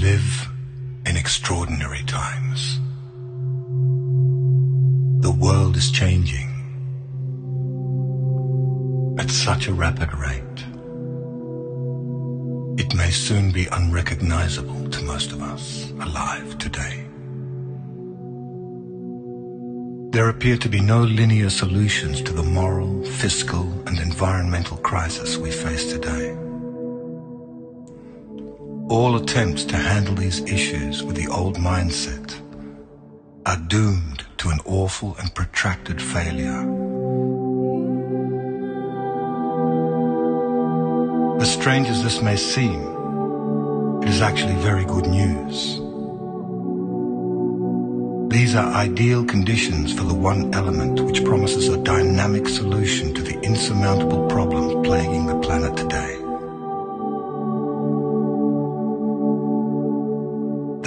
live in extraordinary times. The world is changing at such a rapid rate. It may soon be unrecognizable to most of us alive today. There appear to be no linear solutions to the moral, fiscal, and environmental crisis we face today. All attempts to handle these issues with the old mindset are doomed to an awful and protracted failure. As strange as this may seem, it is actually very good news. These are ideal conditions for the one element which promises a dynamic solution to the insurmountable problems plaguing the planet today.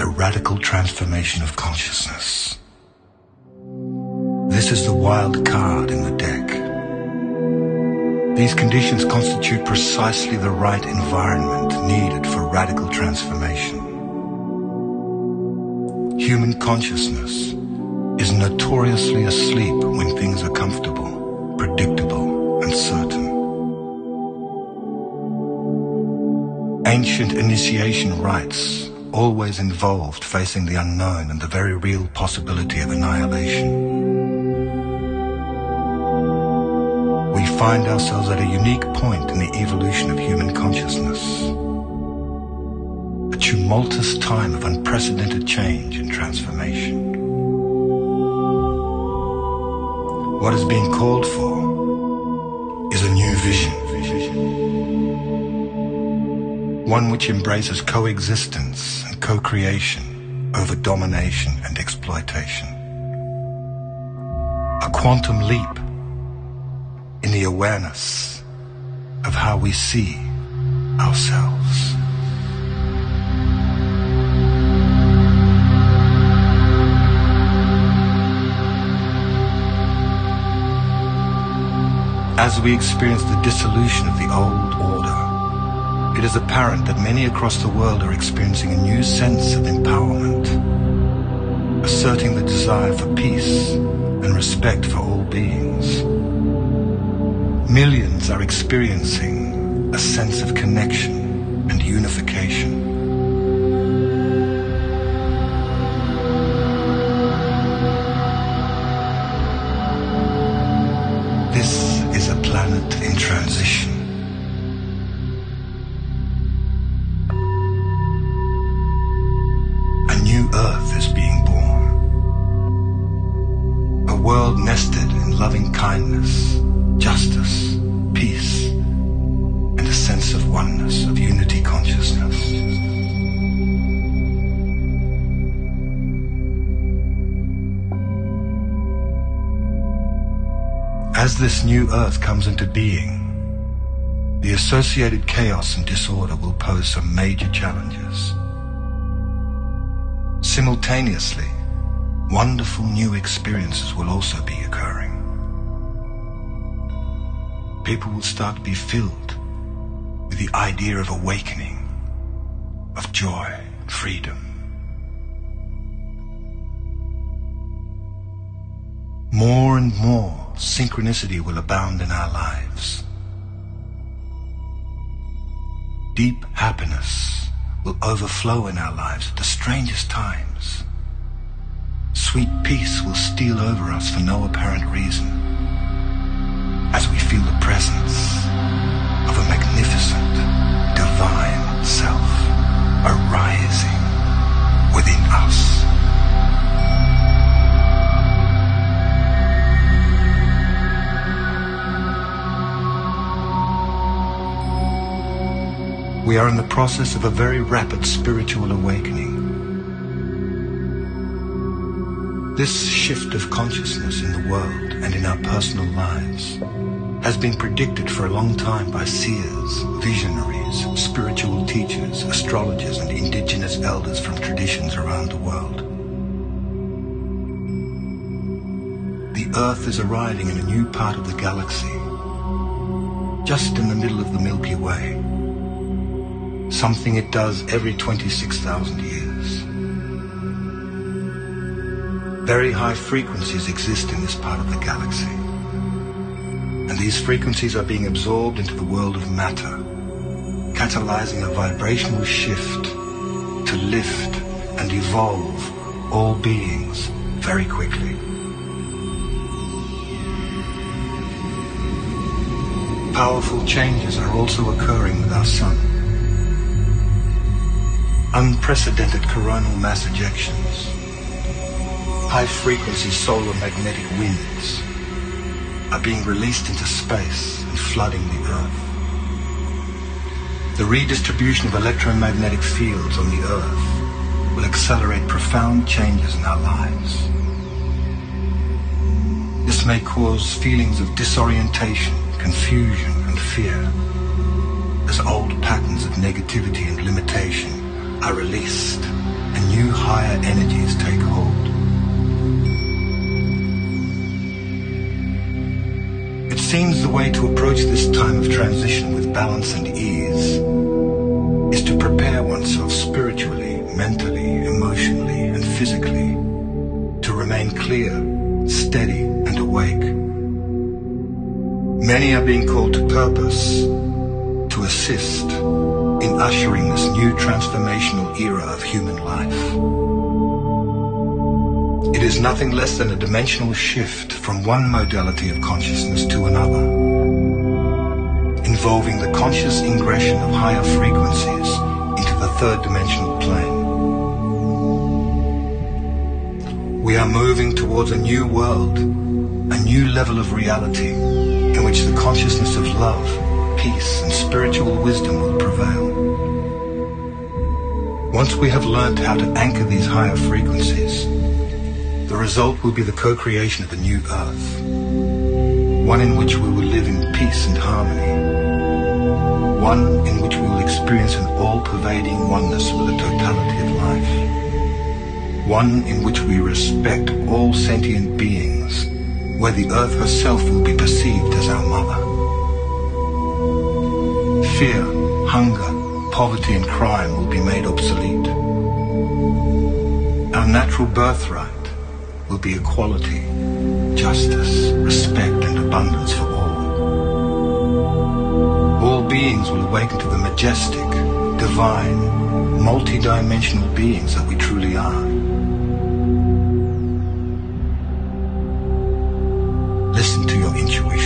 Radical transformation of consciousness. This is the wild card in the deck. These conditions constitute precisely the right environment needed for radical transformation. Human consciousness is notoriously asleep when things are comfortable, predictable, and certain. Ancient initiation rites always involved facing the unknown and the very real possibility of annihilation. We find ourselves at a unique point in the evolution of human consciousness. A tumultuous time of unprecedented change and transformation. What is being called for is a new vision one which embraces coexistence co-creation over domination and exploitation. A quantum leap in the awareness of how we see ourselves. As we experience the dissolution of the old it is apparent that many across the world are experiencing a new sense of empowerment, asserting the desire for peace and respect for all beings. Millions are experiencing a sense of connection and unification. This is a planet in transition. Loving kindness, justice, peace, and a sense of oneness, of unity consciousness. As this new earth comes into being, the associated chaos and disorder will pose some major challenges. Simultaneously, wonderful new experiences will also be occurring. People will start to be filled with the idea of awakening, of joy, freedom. More and more synchronicity will abound in our lives. Deep happiness will overflow in our lives at the strangest times. Sweet peace will steal over us for no apparent reason as we feel the presence of a magnificent, divine self arising within us. We are in the process of a very rapid spiritual awakening. This shift of consciousness in the world and in our personal lives has been predicted for a long time by seers, visionaries, spiritual teachers, astrologers, and indigenous elders from traditions around the world. The Earth is arriving in a new part of the galaxy, just in the middle of the Milky Way something it does every 26,000 years. Very high frequencies exist in this part of the galaxy. And these frequencies are being absorbed into the world of matter, catalyzing a vibrational shift to lift and evolve all beings very quickly. Powerful changes are also occurring with our sun. Unprecedented coronal mass ejections, high-frequency solar magnetic winds are being released into space and flooding the Earth. The redistribution of electromagnetic fields on the Earth will accelerate profound changes in our lives. This may cause feelings of disorientation, confusion, and fear as old patterns of negativity and limitation are released and new higher energies take hold. Seems the way to approach this time of transition with balance and ease is to prepare oneself spiritually, mentally, emotionally, and physically to remain clear, steady, and awake. Many are being called to purpose to assist in ushering this new transformational era of human life. It is nothing less than a dimensional shift from one modality of consciousness to another, involving the conscious ingression of higher frequencies into the third dimensional plane. We are moving towards a new world, a new level of reality in which the consciousness of love, peace, and spiritual wisdom will prevail. Once we have learned how to anchor these higher frequencies, result will be the co-creation of a new earth, one in which we will live in peace and harmony, one in which we will experience an all-pervading oneness with the totality of life, one in which we respect all sentient beings, where the earth herself will be perceived as our mother. Fear, hunger, poverty and crime will be made obsolete. Our natural birthright be equality, justice, respect, and abundance for all. All beings will awaken to the majestic, divine, multi-dimensional beings that we truly are. Listen to your intuition.